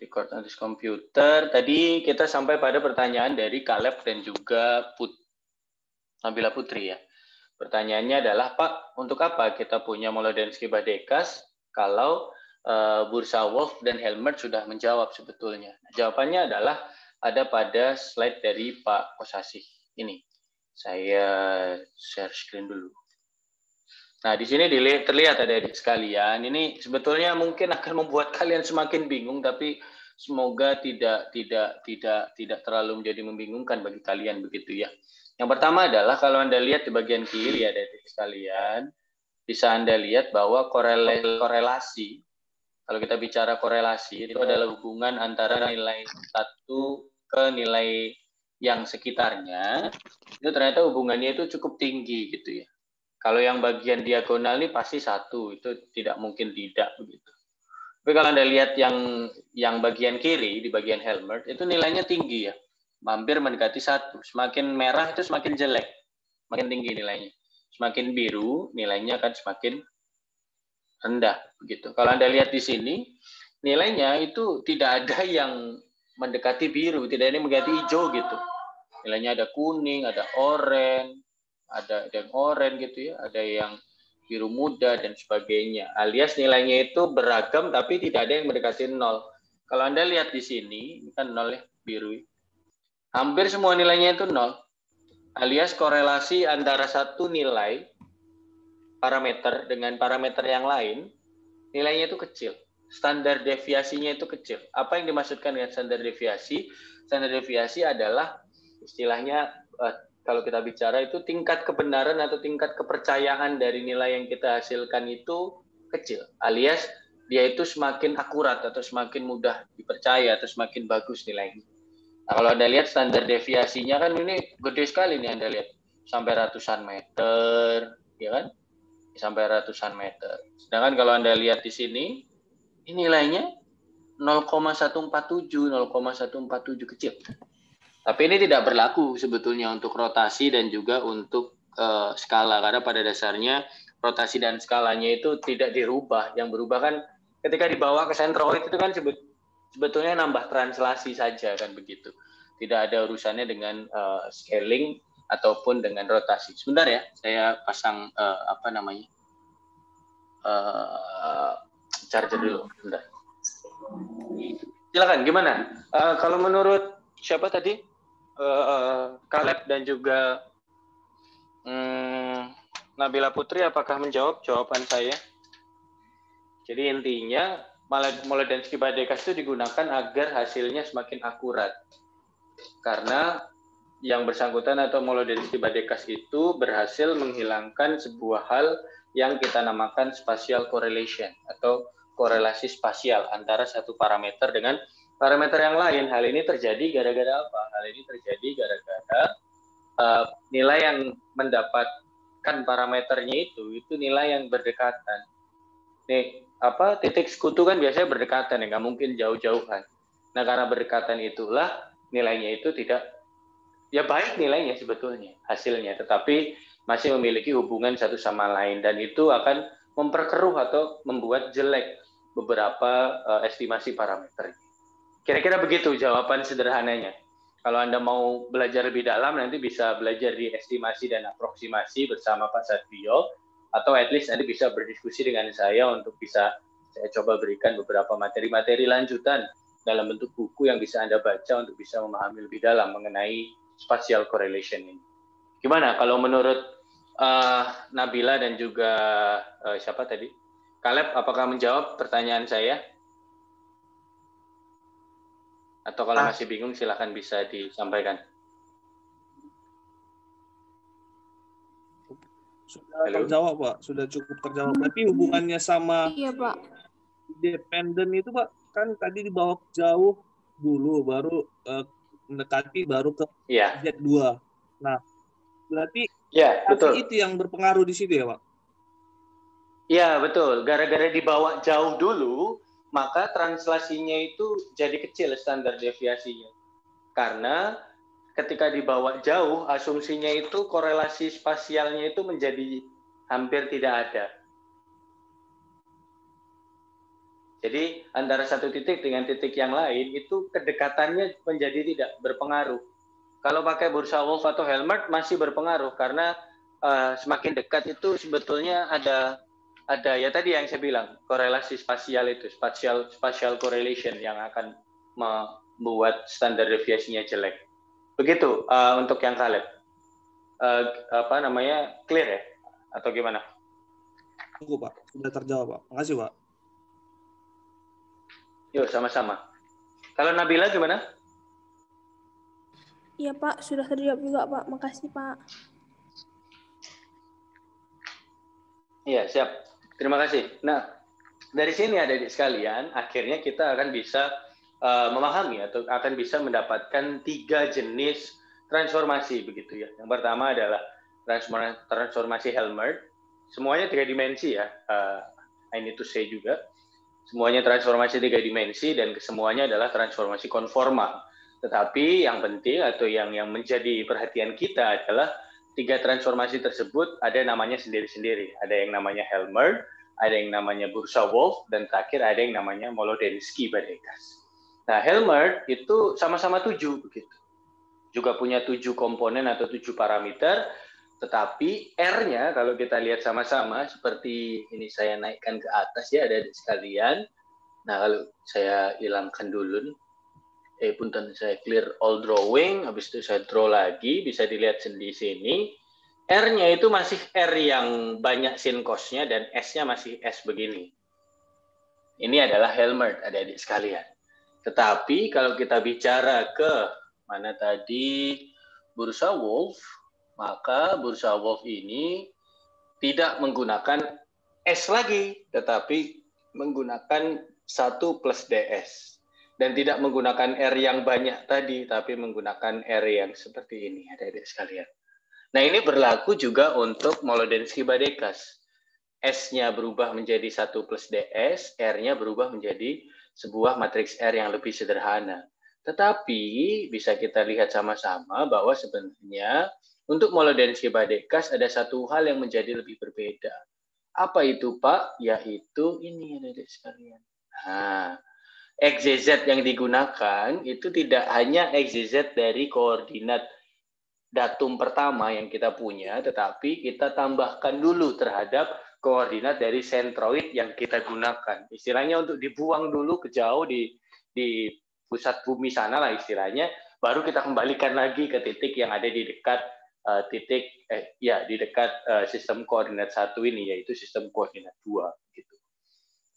record atas komputer. Tadi kita sampai pada pertanyaan dari Caleb dan juga Put Nabila Putri ya. Pertanyaannya adalah Pak, untuk apa kita punya Molodensky Badekas kalau uh, Bursa Wolf dan Helmert sudah menjawab sebetulnya? Jawabannya adalah ada pada slide dari Pak Kosasi. Ini saya share screen dulu. Nah, di sini terlihat ada di sekalian. Ini sebetulnya mungkin akan membuat kalian semakin bingung, tapi semoga tidak tidak tidak tidak terlalu menjadi membingungkan bagi kalian begitu ya. Yang pertama adalah kalau anda lihat di bagian kiri ada di sekalian, bisa anda lihat bahwa korelasi kalau kita bicara korelasi itu adalah hubungan antara nilai satu ke nilai yang sekitarnya itu ternyata hubungannya itu cukup tinggi gitu ya kalau yang bagian diagonal ini pasti satu, itu tidak mungkin tidak begitu. Tapi kalau Anda lihat yang yang bagian kiri di bagian helmet itu nilainya tinggi ya. Hampir mendekati satu. Semakin merah itu semakin jelek. Semakin tinggi nilainya. Semakin biru nilainya akan semakin rendah begitu. Kalau Anda lihat di sini nilainya itu tidak ada yang mendekati biru, tidak ada yang mendekati hijau gitu. Nilainya ada kuning, ada oranye, ada yang oranye gitu ya, ada yang biru muda dan sebagainya. Alias nilainya itu beragam tapi tidak ada yang mendekati nol. Kalau Anda lihat di sini, ini kan nol ya, biru. Hampir semua nilainya itu nol. Alias korelasi antara satu nilai parameter dengan parameter yang lain, nilainya itu kecil. Standar deviasinya itu kecil. Apa yang dimaksudkan dengan standar deviasi? Standar deviasi adalah istilahnya eh, kalau kita bicara itu tingkat kebenaran atau tingkat kepercayaan dari nilai yang kita hasilkan itu kecil. Alias dia itu semakin akurat atau semakin mudah dipercaya atau semakin bagus nilainya. Nah, kalau Anda lihat standar deviasinya kan ini gede sekali nih Anda lihat. Sampai ratusan meter, ya kan? Sampai ratusan meter. Sedangkan kalau Anda lihat di sini, ini nilainya 0,147, 0,147 kecil. Tapi ini tidak berlaku sebetulnya untuk rotasi dan juga untuk uh, skala karena pada dasarnya rotasi dan skalanya itu tidak dirubah. Yang berubah kan ketika dibawa ke sentroid itu kan sebetulnya nambah translasi saja kan begitu. Tidak ada urusannya dengan uh, scaling ataupun dengan rotasi. Sebentar ya, saya pasang uh, apa namanya uh, charger dulu. Sebentar. Silakan, gimana? Uh, kalau menurut siapa tadi? Uh, Caleb dan juga um, Nabila Putri apakah menjawab jawaban saya? Jadi intinya Molodensky Badekas itu digunakan agar hasilnya semakin akurat. Karena yang bersangkutan atau Molodensky Badekas itu berhasil menghilangkan sebuah hal yang kita namakan spatial correlation atau korelasi spasial antara satu parameter dengan parameter yang lain. Hal ini terjadi gara-gara apa? Hal ini terjadi gara-gara uh, nilai yang mendapatkan parameternya itu itu nilai yang berdekatan. Nih apa titik sekutu kan biasanya berdekatan ya nggak mungkin jauh-jauhan. Nah karena berdekatan itulah nilainya itu tidak ya baik nilainya sebetulnya hasilnya, tetapi masih memiliki hubungan satu sama lain dan itu akan memperkeruh atau membuat jelek beberapa uh, estimasi parameter. Kira-kira begitu jawaban sederhananya. Kalau Anda mau belajar lebih dalam, nanti bisa belajar di estimasi dan aproksimasi bersama Pak Satrio, atau at least Anda bisa berdiskusi dengan saya untuk bisa saya coba berikan beberapa materi-materi lanjutan dalam bentuk buku yang bisa Anda baca untuk bisa memahami lebih dalam mengenai spatial correlation ini. Gimana kalau menurut uh, Nabila dan juga uh, siapa tadi? Caleb, apakah menjawab pertanyaan saya? Atau kalau ah. masih bingung silahkan bisa disampaikan. Sudah Halo. terjawab Pak, sudah cukup terjawab. Berarti hubungannya sama Iya Pak. Dependen itu Pak kan tadi dibawa jauh dulu baru uh, mendekati baru ke yeah. Z2. Nah, berarti ya, betul. itu yang berpengaruh di situ ya, Pak? Iya, betul. Gara-gara dibawa jauh dulu, maka translasinya itu jadi kecil standar deviasinya. Karena ketika dibawa jauh, asumsinya itu korelasi spasialnya itu menjadi hampir tidak ada. Jadi antara satu titik dengan titik yang lain itu kedekatannya menjadi tidak berpengaruh. Kalau pakai bursa Wolf atau Helmert masih berpengaruh karena uh, semakin dekat itu sebetulnya ada ada ya tadi yang saya bilang korelasi spasial itu spatial spatial correlation yang akan membuat standar deviasinya jelek. Begitu uh, untuk yang Caleb. Uh, apa namanya clear ya atau gimana? Tunggu Pak, sudah terjawab Pak. Makasih Pak. Yuk sama-sama. Kalau Nabila gimana? Iya Pak, sudah terjawab juga Pak. Makasih Pak. Iya siap. Terima kasih. Nah dari sini ada di sekalian, akhirnya kita akan bisa uh, memahami atau akan bisa mendapatkan tiga jenis transformasi begitu ya. Yang pertama adalah transformasi Helmert, semuanya tiga dimensi ya. Uh, I need to say juga. Semuanya transformasi tiga dimensi dan kesemuanya adalah transformasi konformal. Tetapi yang penting atau yang yang menjadi perhatian kita adalah tiga transformasi tersebut ada namanya sendiri-sendiri. Ada yang namanya Helmer, ada yang namanya Bursa Wolf, dan terakhir ada yang namanya Molodensky Badekas. Nah, Helmer itu sama-sama tujuh begitu. Juga punya tujuh komponen atau tujuh parameter, tetapi R-nya kalau kita lihat sama-sama seperti ini saya naikkan ke atas ya ada sekalian. Nah kalau saya hilangkan dulu, eh punten saya clear all drawing, habis itu saya draw lagi, bisa dilihat di sini. R-nya itu masih R yang banyak sin cos-nya dan S-nya masih S begini. Ini adalah Helmert, ada di sekalian. Tetapi kalau kita bicara ke mana tadi bursa Wolf, maka bursa Wolf ini tidak menggunakan S lagi, tetapi menggunakan 1 plus DS. Dan tidak menggunakan R yang banyak tadi, tapi menggunakan R yang seperti ini, adik-adik sekalian. Nah ini berlaku juga untuk Molodensky Badekas. S-nya berubah menjadi 1 plus DS, R-nya berubah menjadi sebuah matriks R yang lebih sederhana. Tetapi bisa kita lihat sama-sama bahwa sebenarnya untuk Molodensky Badekas ada satu hal yang menjadi lebih berbeda. Apa itu Pak? Yaitu ini adik sekalian. Nah, XZZ yang digunakan itu tidak hanya XZZ dari koordinat datum pertama yang kita punya, tetapi kita tambahkan dulu terhadap koordinat dari sentroid yang kita gunakan. Istilahnya untuk dibuang dulu ke jauh di di pusat bumi sana lah istilahnya, baru kita kembalikan lagi ke titik yang ada di dekat uh, titik eh ya di dekat uh, sistem koordinat satu ini yaitu sistem koordinat dua.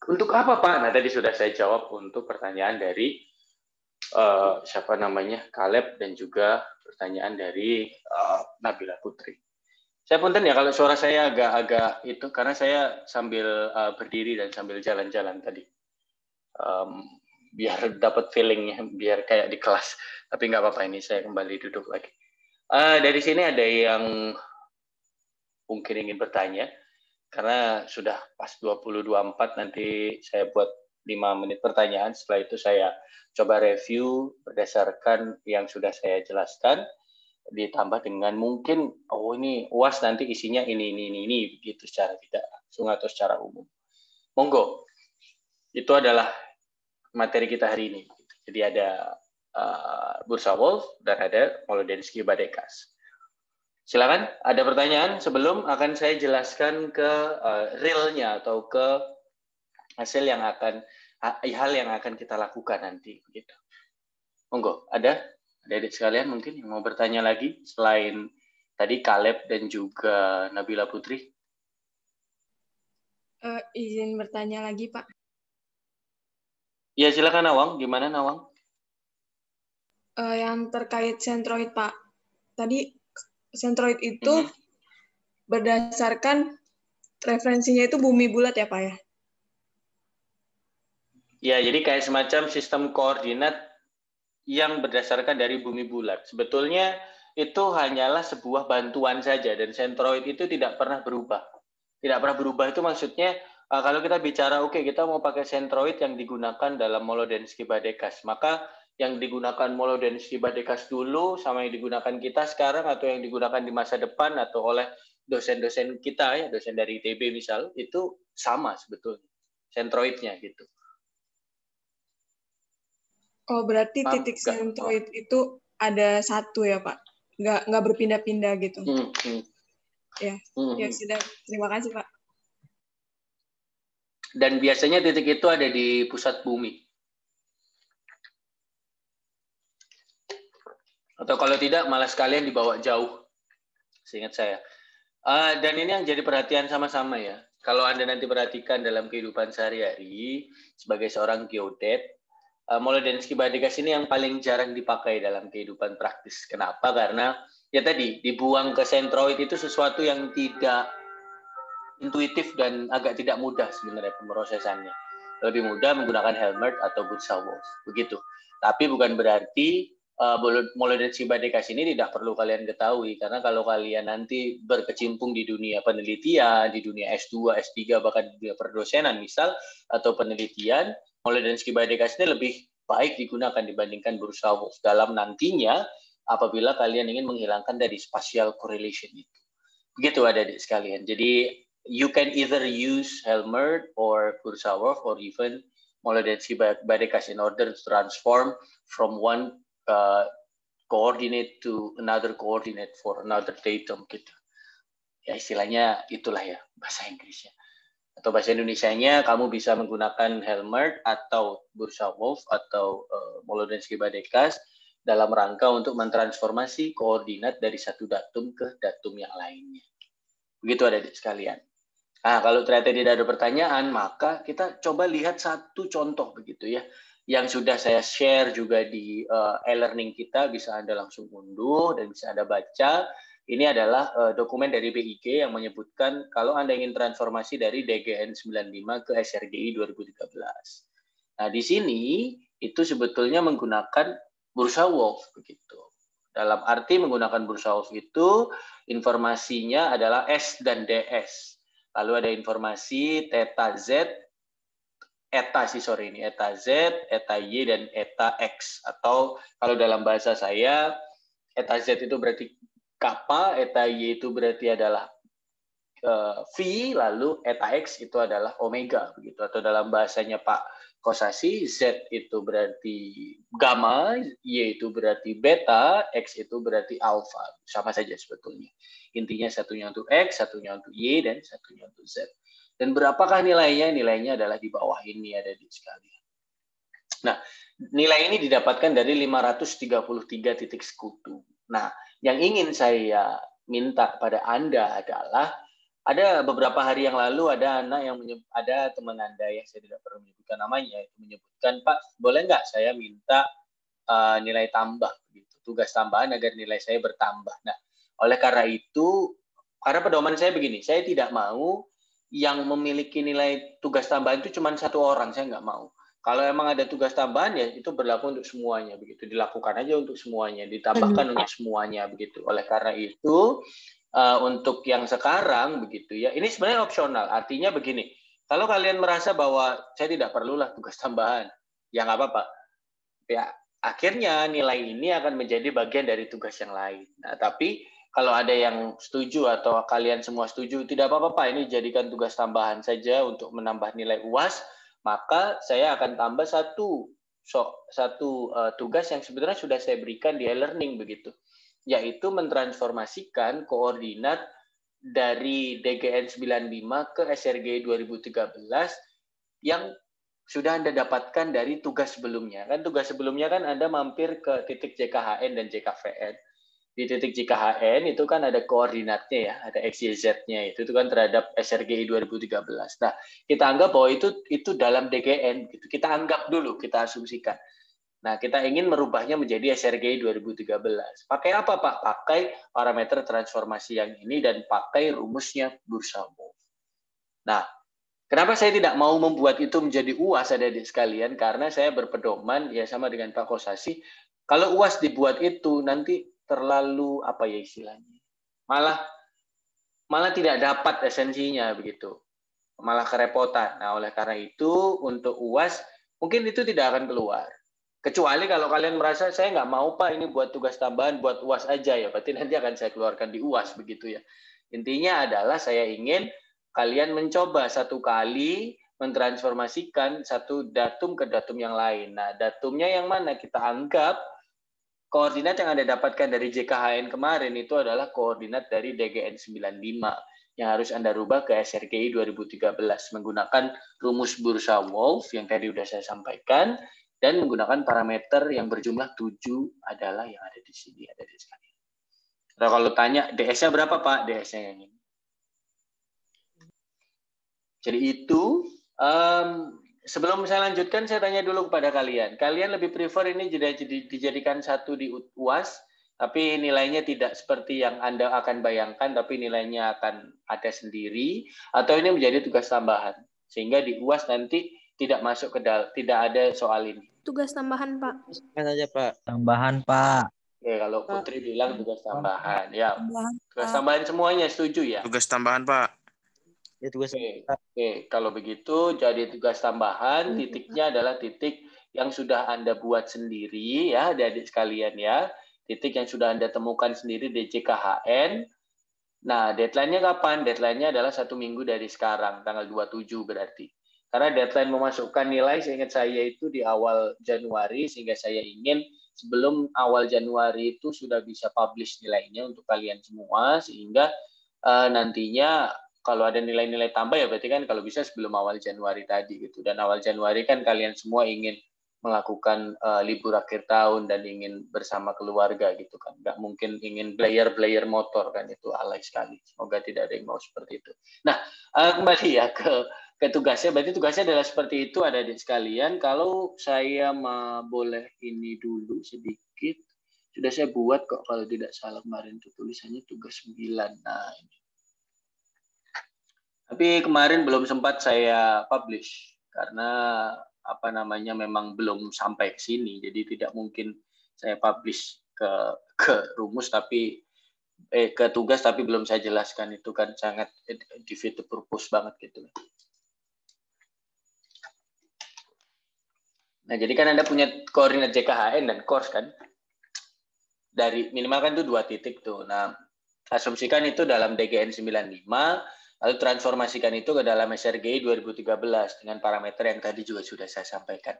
Untuk apa Pak? Nah tadi sudah saya jawab untuk pertanyaan dari uh, siapa namanya Caleb dan juga pertanyaan dari uh, Nabila Putri. Saya punten ya kalau suara saya agak-agak itu karena saya sambil uh, berdiri dan sambil jalan-jalan tadi. Um, biar dapat feelingnya, biar kayak di kelas. Tapi nggak apa-apa ini saya kembali duduk lagi. Uh, dari sini ada yang mungkin ingin bertanya, karena sudah pas 2024 nanti saya buat 5 menit pertanyaan, setelah itu saya coba review berdasarkan yang sudah saya jelaskan, ditambah dengan mungkin, oh ini UAS nanti isinya ini, ini, ini, ini, begitu secara tidak langsung atau secara umum. Monggo, itu adalah materi kita hari ini. Jadi ada uh, Bursa Wolf dan ada Molodensky Badekas. Silakan, ada pertanyaan sebelum akan saya jelaskan ke uh, realnya atau ke hasil yang akan hal yang akan kita lakukan nanti begitu. Monggo, ada adik sekalian mungkin yang mau bertanya lagi selain tadi Caleb dan juga Nabila Putri? Uh, izin bertanya lagi, Pak. Ya, silakan Nawang. Gimana Nawang? uh, yang terkait sentroid Pak. Tadi sentroid itu hmm. berdasarkan referensinya itu bumi bulat ya Pak ya? Ya, jadi kayak semacam sistem koordinat yang berdasarkan dari bumi bulat. Sebetulnya itu hanyalah sebuah bantuan saja dan sentroid itu tidak pernah berubah. Tidak pernah berubah itu maksudnya uh, kalau kita bicara oke okay, kita mau pakai sentroid yang digunakan dalam Molodensky Badekas, maka yang digunakan Molo dan Badekas dulu sama yang digunakan kita sekarang atau yang digunakan di masa depan atau oleh dosen-dosen kita ya dosen dari ITB misal itu sama sebetulnya sentroidnya gitu Oh, berarti Paham? titik sentroid itu ada satu ya, Pak? Nggak, nggak berpindah-pindah gitu? Hmm, hmm. Ya, hmm. ya hmm. sudah. Terima kasih, Pak. Dan biasanya titik itu ada di pusat bumi. Atau kalau tidak, malah sekalian dibawa jauh. Seingat saya. Uh, dan ini yang jadi perhatian sama-sama ya. Kalau Anda nanti perhatikan dalam kehidupan sehari-hari, sebagai seorang geodet, uh, Molodensky Badegas ini yang paling jarang dipakai dalam kehidupan praktis. Kenapa? Karena ya tadi dibuang ke sentroid itu sesuatu yang tidak intuitif dan agak tidak mudah sebenarnya pemrosesannya. Lebih mudah menggunakan Helmert atau Wolf. Begitu. Tapi bukan berarti uh, Molodensky Badegas ini tidak perlu kalian ketahui karena kalau kalian nanti berkecimpung di dunia penelitian, di dunia S2, S3 bahkan di dunia perdosenan misal atau penelitian, Molodensky Badegas ini lebih baik digunakan dibandingkan Bursa dalam nantinya apabila kalian ingin menghilangkan dari spatial correlation itu. Begitu ada di sekalian. Jadi you can either use Helmert or Bursa Wolf or even Molodensky Badegas in order to transform from one uh, coordinate to another coordinate for another datum gitu. Ya istilahnya itulah ya bahasa Inggrisnya atau bahasa Indonesia-nya kamu bisa menggunakan Helmert atau Bursa Wolf atau uh, Molodensky Badekas dalam rangka untuk mentransformasi koordinat dari satu datum ke datum yang lainnya. Begitu ada sekalian. Nah, kalau ternyata tidak ada pertanyaan, maka kita coba lihat satu contoh begitu ya, yang sudah saya share juga di uh, e-learning kita, bisa Anda langsung unduh dan bisa Anda baca ini adalah uh, dokumen dari BIG yang menyebutkan kalau Anda ingin transformasi dari DGN 95 ke SRGI 2013. Nah, di sini itu sebetulnya menggunakan bursa Wolf begitu. Dalam arti menggunakan bursa Wolf itu informasinya adalah S dan DS. Lalu ada informasi theta Z, eta sih sorry ini eta Z, eta Y dan eta X atau kalau dalam bahasa saya eta Z itu berarti kappa, eta Y itu berarti adalah uh, V, lalu eta X itu adalah omega begitu atau dalam bahasanya Pak Kosasi Z itu berarti gamma, Y itu berarti beta, X itu berarti alpha. Sama saja sebetulnya. Intinya satunya untuk X, satunya untuk Y, dan satunya untuk Z. Dan berapakah nilainya? Nilainya adalah di bawah ini ada di sekalian. Nah, nilai ini didapatkan dari 533 titik sekutu. Nah, yang ingin saya minta pada Anda adalah ada beberapa hari yang lalu ada anak yang menyebut, ada teman Anda yang saya tidak perlu menyebutkan namanya itu menyebutkan Pak boleh nggak saya minta uh, nilai tambah gitu tugas tambahan agar nilai saya bertambah. Nah oleh karena itu karena pedoman saya begini saya tidak mau yang memiliki nilai tugas tambahan itu cuma satu orang saya nggak mau kalau emang ada tugas tambahan ya itu berlaku untuk semuanya begitu. Dilakukan aja untuk semuanya, ditambahkan untuk semuanya begitu. Oleh karena itu uh, untuk yang sekarang begitu ya, ini sebenarnya opsional. Artinya begini, kalau kalian merasa bahwa saya tidak perlulah tugas tambahan, ya nggak apa-apa. Ya akhirnya nilai ini akan menjadi bagian dari tugas yang lain. Nah, tapi kalau ada yang setuju atau kalian semua setuju, tidak apa-apa, ini jadikan tugas tambahan saja untuk menambah nilai UAS maka saya akan tambah satu so, satu uh, tugas yang sebenarnya sudah saya berikan di e-learning begitu, yaitu mentransformasikan koordinat dari DGN 95 ke SRG 2013 yang sudah Anda dapatkan dari tugas sebelumnya. Kan tugas sebelumnya kan Anda mampir ke titik JKHN dan JKVN di titik JKHN itu kan ada koordinatnya ya, ada X, Y, Z-nya itu, itu kan terhadap SRGI 2013. Nah, kita anggap bahwa itu itu dalam DGN gitu. Kita anggap dulu, kita asumsikan. Nah, kita ingin merubahnya menjadi SRGI 2013. Pakai apa, Pak? Pakai parameter transformasi yang ini dan pakai rumusnya bursa. Nah, kenapa saya tidak mau membuat itu menjadi UAS ada di sekalian? Karena saya berpedoman ya sama dengan Pak Kosasi, kalau UAS dibuat itu nanti terlalu apa ya istilahnya? Malah malah tidak dapat esensinya begitu. Malah kerepotan. Nah oleh karena itu untuk uas mungkin itu tidak akan keluar. Kecuali kalau kalian merasa saya nggak mau pak ini buat tugas tambahan buat uas aja ya. Berarti nanti akan saya keluarkan di uas begitu ya. Intinya adalah saya ingin kalian mencoba satu kali mentransformasikan satu datum ke datum yang lain. Nah, datumnya yang mana kita anggap koordinat yang Anda dapatkan dari JKHN kemarin itu adalah koordinat dari DGN 95 yang harus Anda rubah ke SRGI 2013 menggunakan rumus bursa Wolf yang tadi sudah saya sampaikan dan menggunakan parameter yang berjumlah 7 adalah yang ada di sini, ada di sekali. Nah, kalau tanya DS-nya berapa Pak? DS-nya yang ini. Jadi itu um, sebelum saya lanjutkan, saya tanya dulu kepada kalian. Kalian lebih prefer ini jadi dijadikan satu di UAS, tapi nilainya tidak seperti yang Anda akan bayangkan, tapi nilainya akan ada sendiri, atau ini menjadi tugas tambahan, sehingga di UAS nanti tidak masuk ke dal, tidak ada soal ini. Tugas tambahan, Pak. Tambahan aja, Pak. Tambahan, Pak. Oke, kalau Putri bilang tugas tambahan, ya. Tugas tambahan semuanya setuju ya? Tugas tambahan, Pak. Ya tugas. Oke, oke. kalau begitu jadi tugas tambahan titiknya adalah titik yang sudah Anda buat sendiri ya, adik-adik sekalian ya. Titik yang sudah Anda temukan sendiri di JKHN. Nah, deadline-nya kapan? Deadline-nya adalah satu minggu dari sekarang, tanggal 27 berarti. Karena deadline memasukkan nilai, seingat saya itu di awal Januari, sehingga saya ingin sebelum awal Januari itu sudah bisa publish nilainya untuk kalian semua, sehingga uh, nantinya kalau ada nilai-nilai tambah ya berarti kan kalau bisa sebelum awal Januari tadi gitu. Dan awal Januari kan kalian semua ingin melakukan uh, libur akhir tahun dan ingin bersama keluarga gitu kan. Nggak mungkin ingin player-player motor kan itu alay sekali. Semoga tidak ada yang mau seperti itu. Nah uh, kembali ya ke ke tugasnya. Berarti tugasnya adalah seperti itu ada di sekalian. Kalau saya ma boleh ini dulu sedikit. Sudah saya buat kok kalau tidak salah kemarin itu tulisannya tugas 9 nah ini tapi kemarin belum sempat saya publish karena apa namanya memang belum sampai ke sini, jadi tidak mungkin saya publish ke ke rumus tapi eh ke tugas tapi belum saya jelaskan itu kan sangat defeat the purpose banget gitu. Nah, jadi kan Anda punya koordinat JKHN dan course kan? Dari minimal kan itu dua titik tuh. Nah, asumsikan itu dalam DGN 95 Lalu transformasikan itu ke dalam SRGI 2013 dengan parameter yang tadi juga sudah saya sampaikan.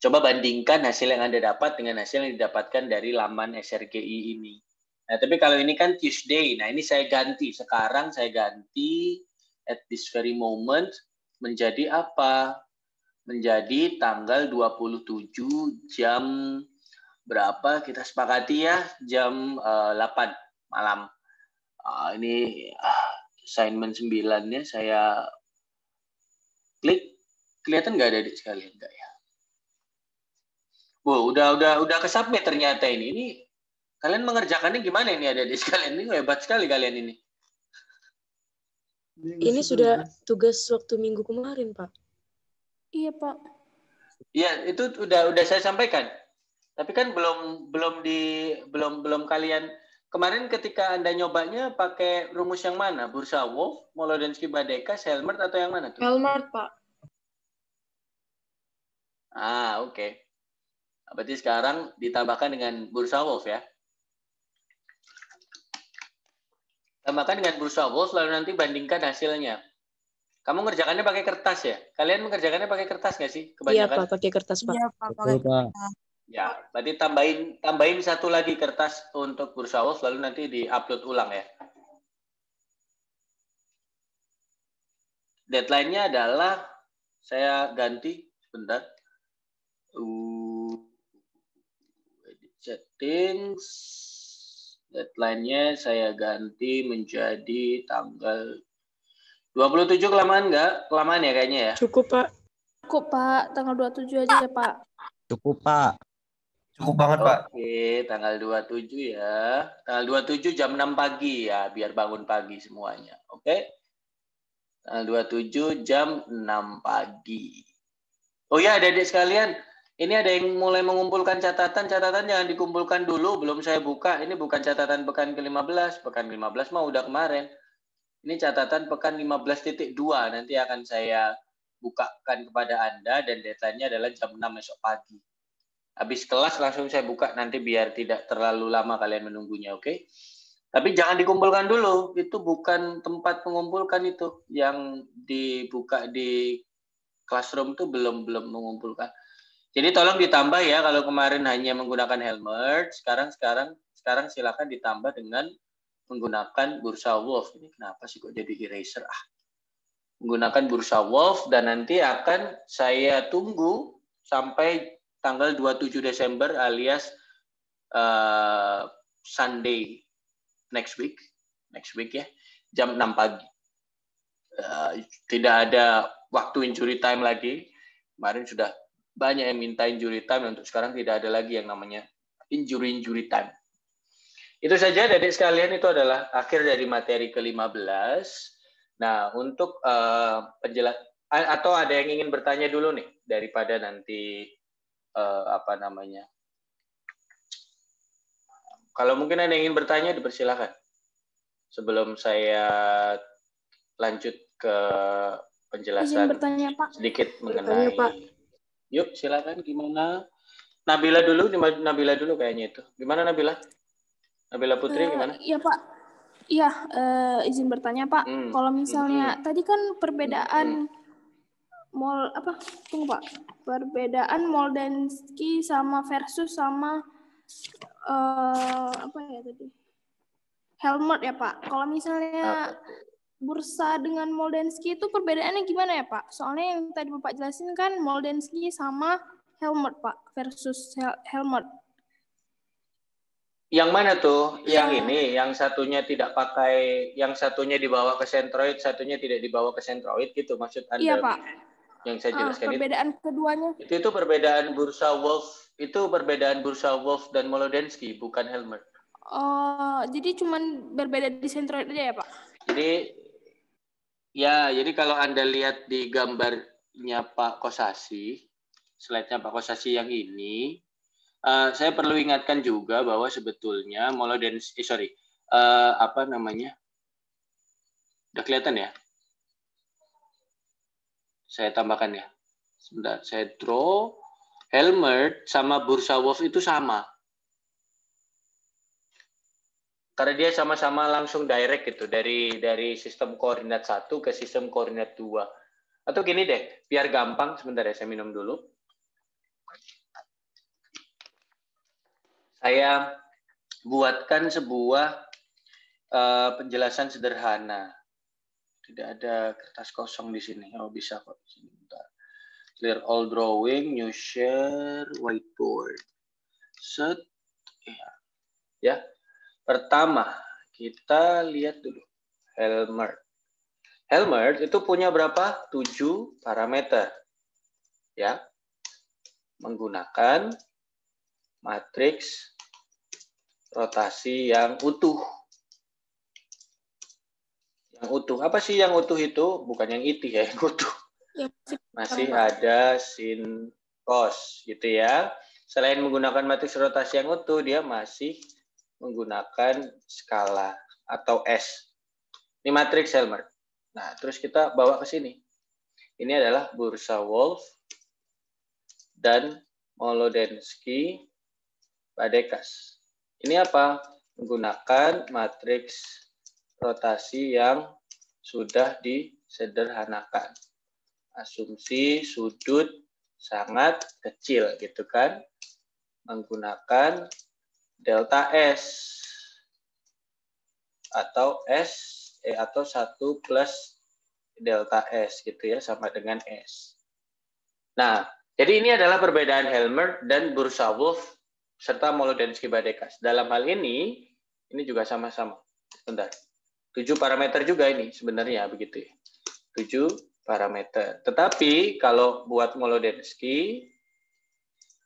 Coba bandingkan hasil yang Anda dapat dengan hasil yang didapatkan dari laman SRGI ini. Nah, tapi kalau ini kan Tuesday. Nah, ini saya ganti. Sekarang saya ganti at this very moment menjadi apa? Menjadi tanggal 27 jam berapa kita sepakati ya? Jam uh, eh, 8 malam. Uh, ini uh, assignment 9-nya saya klik kelihatan nggak ada di sekalian enggak ya Wow, udah udah udah ke submit ternyata ini. Ini kalian mengerjakannya gimana ini ada di sekalian ini hebat sekali kalian ini. Ini sudah tugas waktu minggu kemarin, Pak. Iya, Pak. Iya, itu udah udah saya sampaikan. Tapi kan belum belum di belum belum kalian Kemarin ketika Anda nyobanya pakai rumus yang mana? Bursa Wolf, Molodensky Badeka, Helmert atau yang mana tuh? Helmert, Pak. Ah, oke. Okay. Berarti sekarang ditambahkan dengan Bursa Wolf ya. Tambahkan dengan Bursa Wolf, lalu nanti bandingkan hasilnya. Kamu ngerjakannya pakai kertas ya? Kalian mengerjakannya pakai kertas nggak sih? Kebanyakan? Iya, Pak. Pakai kertas, Pak. Iya, Pak. Pakai kertas. Ya, berarti tambahin tambahin satu lagi kertas untuk bursa wolf lalu nanti diupload ulang ya. Deadline-nya adalah saya ganti sebentar. Uh, settings deadline-nya saya ganti menjadi tanggal 27 kelamaan enggak? Kelamaan ya kayaknya ya? Cukup, Pak. Cukup, Pak. Tanggal 27 aja ya, Pak. Cukup, Pak. Cukup banget, Pak. Oke, tanggal 27 ya. Tanggal 27 jam 6 pagi ya, biar bangun pagi semuanya. Oke? Tanggal 27 jam 6 pagi. Oh ya, adik-adik sekalian, ini ada yang mulai mengumpulkan catatan. Catatan jangan dikumpulkan dulu, belum saya buka. Ini bukan catatan pekan ke-15. Pekan 15 mah udah kemarin. Ini catatan pekan 15.2. Nanti akan saya bukakan kepada Anda dan deadline-nya adalah jam 6 esok pagi. Habis kelas langsung saya buka nanti biar tidak terlalu lama kalian menunggunya, oke? Okay? Tapi jangan dikumpulkan dulu, itu bukan tempat mengumpulkan itu yang dibuka di Classroom tuh belum belum mengumpulkan. Jadi tolong ditambah ya kalau kemarin hanya menggunakan Helmet, sekarang sekarang sekarang silakan ditambah dengan menggunakan bursa Wolf. Ini kenapa sih kok jadi eraser ah? Menggunakan bursa Wolf dan nanti akan saya tunggu sampai tanggal 27 Desember alias uh, Sunday next week, next week ya, jam 6 pagi. Uh, tidak ada waktu injury time lagi. Kemarin sudah banyak yang minta injury time untuk sekarang tidak ada lagi yang namanya injury injury time. Itu saja dari sekalian itu adalah akhir dari materi ke-15. Nah, untuk uh, penjelas atau ada yang ingin bertanya dulu nih daripada nanti uh, apa namanya? Kalau mungkin ada yang ingin bertanya dipersilakan. Sebelum saya lanjut ke penjelasan bertanya, Pak. sedikit mengenai Pak. Yuk, silakan gimana? Nabila dulu, Nabila dulu kayaknya itu. Gimana Nabila? Nabila Putri uh, gimana? Iya Pak. Iya, uh, izin bertanya Pak. Hmm. Kalau misalnya hmm. tadi kan perbedaan hmm. Mall apa? Tunggu Pak. Perbedaan Moldenski sama versus sama uh, apa ya tadi? Helmet ya Pak. Kalau misalnya apa? bursa dengan Moldensky itu perbedaannya gimana ya Pak? Soalnya yang tadi Bapak jelasin kan Moldensky sama helmet Pak versus hel helmet. Yang mana tuh? Yang ya. ini, yang satunya tidak pakai, yang satunya dibawa ke Centroid, satunya tidak dibawa ke Centroid gitu maksud Anda? Iya Pak. Yang saya ah, jelaskan uh, perbedaan itu. keduanya. Itu, itu perbedaan bursa Wolf, itu perbedaan bursa Wolf dan Molodensky, bukan helmet. Oh, jadi cuman berbeda di Centroid aja ya Pak? Jadi Ya, jadi kalau Anda lihat di gambarnya Pak Kosasi, slide-nya Pak Kosasi yang ini, uh, saya perlu ingatkan juga bahwa sebetulnya molodens, eh, sorry, uh, apa namanya? Udah kelihatan ya? Saya tambahkan ya. Sebentar, saya draw. Helmet sama Bursa Wolf itu sama karena dia sama-sama langsung direct gitu dari dari sistem koordinat satu ke sistem koordinat dua. Atau gini deh, biar gampang sebentar ya saya minum dulu. Saya buatkan sebuah uh, penjelasan sederhana. Tidak ada kertas kosong di sini. Oh bisa kok di sini. Clear all drawing, new share, whiteboard. Set. Ya. Ya, Pertama, kita lihat dulu Helmer. Helmer itu punya berapa? 7 parameter. Ya. Menggunakan matriks rotasi yang utuh. Yang utuh. Apa sih yang utuh itu? Bukan yang itih ya, yang utuh. Ya, masih ada sin cos gitu ya. Selain menggunakan matriks rotasi yang utuh, dia masih menggunakan skala atau S. Ini matriks Helmer. Nah, terus kita bawa ke sini. Ini adalah bursa Wolf dan Molodensky Badekas. Ini apa? Menggunakan matriks rotasi yang sudah disederhanakan. Asumsi sudut sangat kecil gitu kan. Menggunakan delta S atau S eh, atau 1 plus delta S gitu ya sama dengan S. Nah, jadi ini adalah perbedaan Helmer dan Bursa Wolf serta Molodensky Badekas. Dalam hal ini ini juga sama-sama. Bentar. 7 parameter juga ini sebenarnya begitu ya. 7 parameter. Tetapi kalau buat Molodensky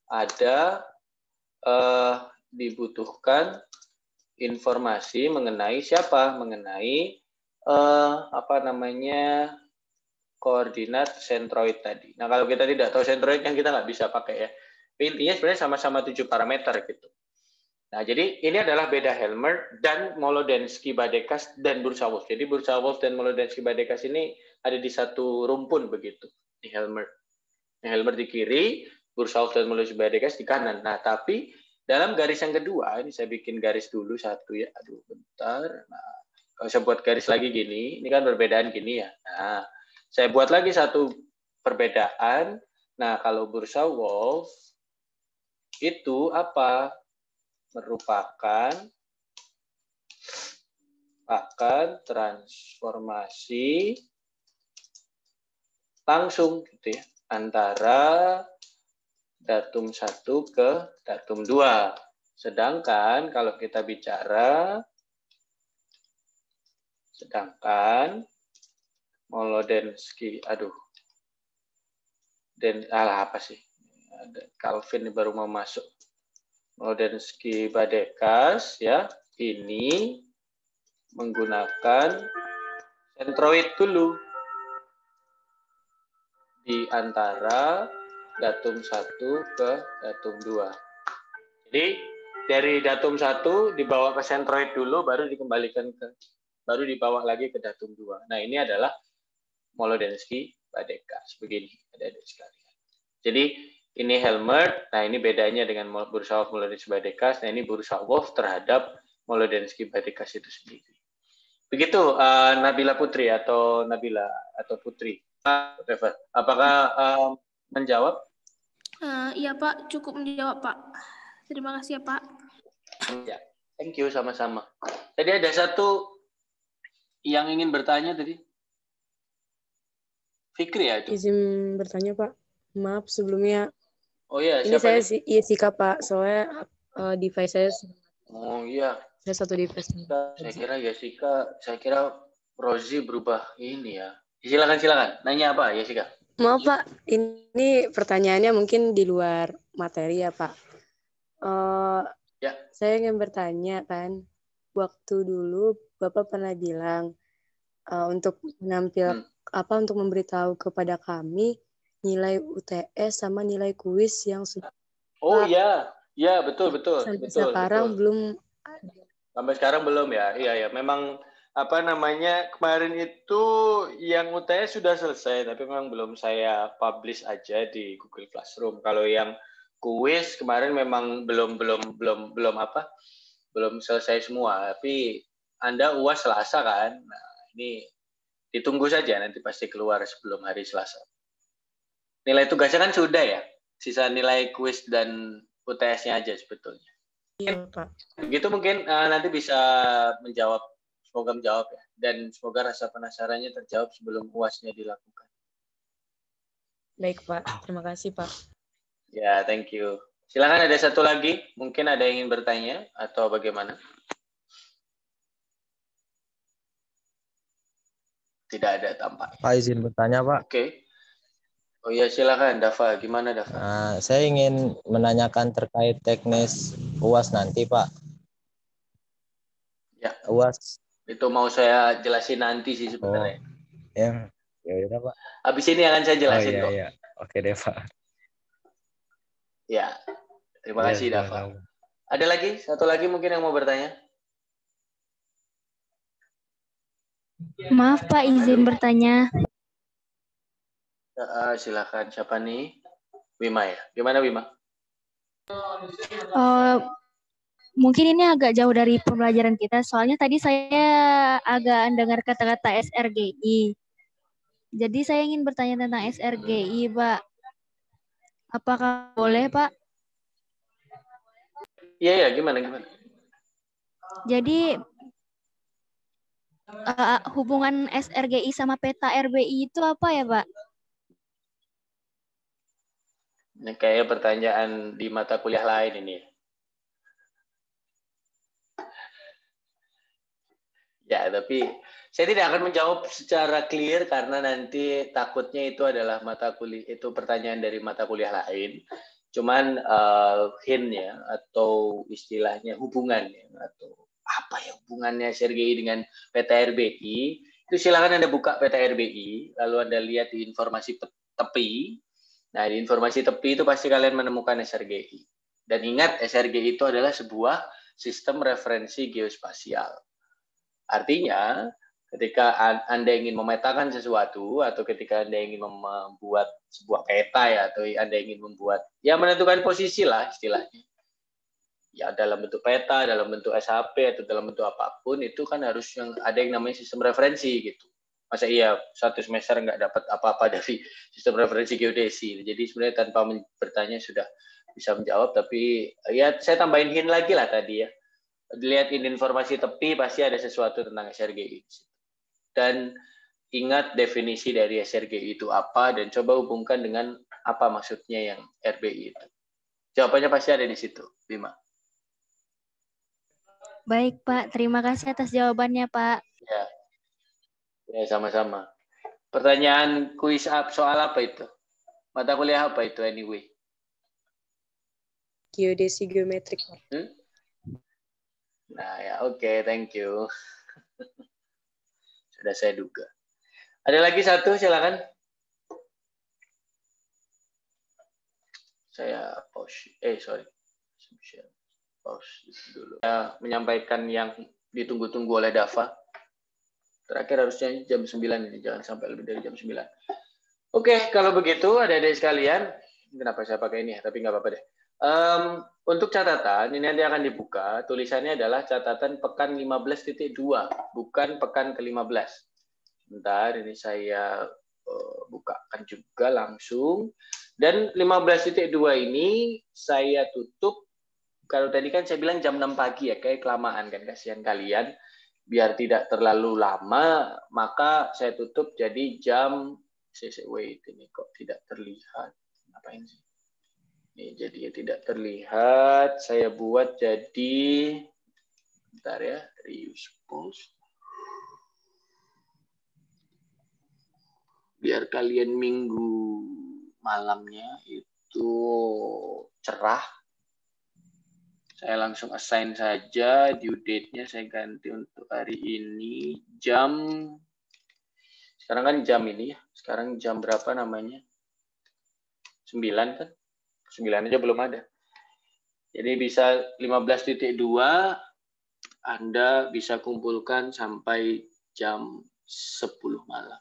ada eh, dibutuhkan informasi mengenai siapa, mengenai uh, apa namanya koordinat sentroid tadi. Nah kalau kita tidak tahu sentroid kan kita nggak bisa pakai ya. Intinya sebenarnya sama-sama tujuh parameter gitu. Nah jadi ini adalah beda Helmer dan Molodensky Badekas dan Bursa Wolf. Jadi Bursa Wolf dan Molodensky Badekas ini ada di satu rumpun begitu di Helmer. Helmer di kiri, Bursa Wolf dan Molodensky Badekas di kanan. Nah tapi dalam garis yang kedua, ini saya bikin garis dulu satu ya. Aduh, bentar. Nah, kalau saya buat garis lagi gini, ini kan perbedaan gini ya. Nah, saya buat lagi satu perbedaan. Nah, kalau bursa Wolf itu apa? Merupakan akan transformasi langsung gitu ya antara datum 1 ke datum 2. Sedangkan kalau kita bicara sedangkan Molodensky, aduh, dan alah apa sih? Calvin baru mau masuk. Molodensky Badekas ya, ini menggunakan centroid dulu di antara datum 1 ke datum 2. Jadi dari datum 1 dibawa ke centroid dulu baru dikembalikan ke baru dibawa lagi ke datum 2. Nah, ini adalah Molodensky Badekas. Begini, ada-ada sekalian. Jadi, ini Helmert, nah ini bedanya dengan Bursawov Molodensky Badekas, nah ini Bursawov terhadap Molodensky Badekas itu sendiri. Begitu uh, Nabila Putri atau Nabila atau Putri. Apakah uh, menjawab? Uh, iya Pak, cukup menjawab Pak. Terima kasih ya Pak. Ya, thank you sama-sama. Tadi ada satu yang ingin bertanya tadi? Fikri ya itu? Izin bertanya Pak. Maaf sebelumnya. Oh iya, Ini saya si, iya sikap Pak, soalnya uh, device saya. Oh iya. Saya satu device. Saya kira Jessica, saya kira Rozi berubah ini ya. Silakan silakan. Nanya apa Jessica? Maaf Pak, ini pertanyaannya mungkin di luar materi ya Pak. Uh, ya. Saya ingin bertanya kan, waktu dulu Bapak pernah bilang uh, untuk menampil hmm. apa untuk memberitahu kepada kami nilai UTS sama nilai kuis yang sudah Oh iya, iya betul betul. Sampai betul, sekarang betul. belum Sampai sekarang belum ya. Iya ya, memang apa namanya kemarin itu yang UTS sudah selesai tapi memang belum saya publish aja di Google Classroom. Kalau yang kuis kemarin memang belum belum belum belum apa? belum selesai semua, tapi Anda UAS Selasa kan? Nah, ini ditunggu saja nanti pasti keluar sebelum hari Selasa. Nilai tugasnya kan sudah ya, sisa nilai kuis dan UTS-nya aja sebetulnya. Iya, Pak. Gitu mungkin uh, nanti bisa menjawab, semoga menjawab ya. Dan semoga rasa penasarannya terjawab sebelum UAS-nya dilakukan. Baik, Pak. Terima kasih, Pak. Ya, thank you. Silakan ada satu lagi, mungkin ada yang ingin bertanya atau bagaimana? Tidak ada tampak. Pak izin bertanya Pak. Oke. Okay. Oh iya silakan Dava, gimana Dava? Nah, saya ingin menanyakan terkait teknis UAS nanti Pak. Ya. UAS. Itu mau saya jelasin nanti sih sebenarnya. Oh, ya, ya udah Pak. Habis ini akan saya jelasin oh, iya, kok. Iya. Oke deh Pak. Ya, terima ya, kasih Dava. Ada lagi? Satu lagi mungkin yang mau bertanya? Maaf Pak, izin bertanya. Uh, silakan. Siapa nih? Wima ya. Gimana Wima? Uh, mungkin ini agak jauh dari pembelajaran kita. Soalnya tadi saya agak dengar kata-kata SRGI. Jadi saya ingin bertanya tentang SRGI, Pak. Apakah boleh, Pak? Iya, ya, gimana, gimana? Jadi uh, hubungan SRGI sama peta RBI itu apa ya, Pak? Ini kayak pertanyaan di mata kuliah lain ini. Ya, tapi saya tidak akan menjawab secara clear karena nanti takutnya itu adalah mata kuliah itu pertanyaan dari mata kuliah lain. Cuman uh, hintnya atau istilahnya hubungannya atau apa ya hubungannya SRGI dengan PTRBI itu silakan anda buka PTRBI lalu anda lihat di informasi tepi. Nah di informasi tepi itu pasti kalian menemukan SRGI. Dan ingat SRGI itu adalah sebuah sistem referensi geospasial. Artinya ketika Anda ingin memetakan sesuatu atau ketika Anda ingin membuat sebuah peta ya atau Anda ingin membuat ya menentukan posisi lah istilahnya. Ya dalam bentuk peta, dalam bentuk SHP atau dalam bentuk apa pun itu kan harus yang ada yang namanya sistem referensi gitu. Masa iya satu semester nggak dapat apa-apa dari sistem referensi geodesi. Jadi sebenarnya tanpa bertanya sudah bisa menjawab, tapi ya saya tambahin hint lagi lah tadi ya. Dilihat informasi tepi pasti ada sesuatu tentang SRGI. Dan ingat definisi dari SRGI itu apa dan coba hubungkan dengan apa maksudnya yang RBI itu. Jawabannya pasti ada di situ, Bima. Baik, Pak. Terima kasih atas jawabannya, Pak. Ya, ya sama-sama. Pertanyaan kuis soal apa itu? Mata kuliah apa itu anyway? Geodesi geometrik. Hmm? Nah ya oke, okay, thank you. Sudah saya duga. Ada lagi satu, silakan. Saya pause. Eh sorry, pause dulu. Saya menyampaikan yang ditunggu-tunggu oleh Dava. Terakhir harusnya jam 9 ini, jangan sampai lebih dari jam 9. Oke, kalau begitu ada adik sekalian, kenapa saya pakai ini ya, tapi nggak apa-apa deh. Um, untuk catatan, ini nanti akan dibuka, tulisannya adalah catatan pekan 15.2, bukan pekan ke-15. Bentar, ini saya uh, bukakan juga langsung. Dan 15.2 ini saya tutup kalau tadi kan saya bilang jam 6 pagi ya, kayak kelamaan kan, kasihan kalian. Biar tidak terlalu lama, maka saya tutup jadi jam, wait, ini kok tidak terlihat. Ngapain sih? Ini jadi tidak terlihat. Saya buat jadi, bentar ya, reuse post. Biar kalian minggu malamnya itu cerah saya langsung assign saja due date-nya saya ganti untuk hari ini jam sekarang kan jam ini ya. Sekarang jam berapa namanya? 9 kan? 9 aja belum ada. Jadi bisa 15.2 Anda bisa kumpulkan sampai jam 10 malam.